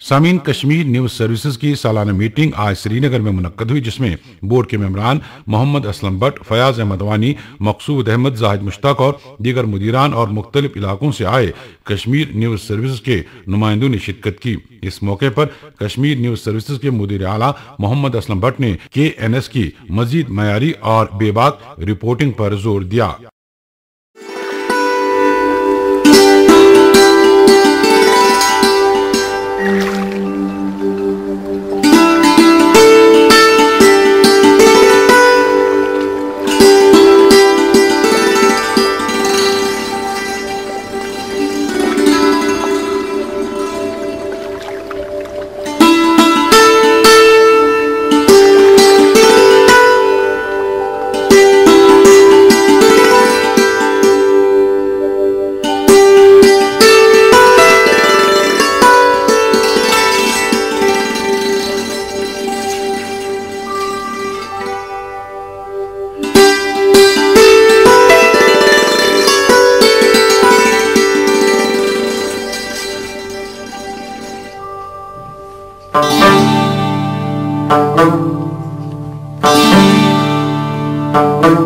सामीन Kashmir news services की सालाना मीटिंग आज श्रीनगर में मुनद हुई, जिसमें बोर्ड के मेम्बरान मोहम्मद असलम भट्ट, फयाज अहमद वानी, मकसूद अहमद, जाहिद मुश्ताक और दीगर मुदीरान और मुख्तलिफ़ इलाकों से आए कश्मीर न्यूज़ सर्विसेज़ के नुमाइंदों ने शिरकत की। इस मौके पर कश्मीर न्यूज़ सर्विसेज़ के मुदीर आला मोहम्मद असलम भट्ट ने के एन एस की मजीद मयारी और बेबाक रिपोर्टिंग पर ज़ोर दिया। Thank you.